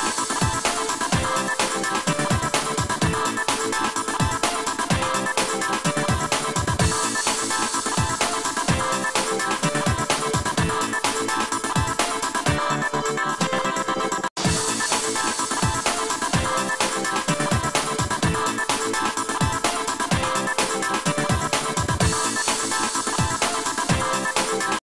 Bye.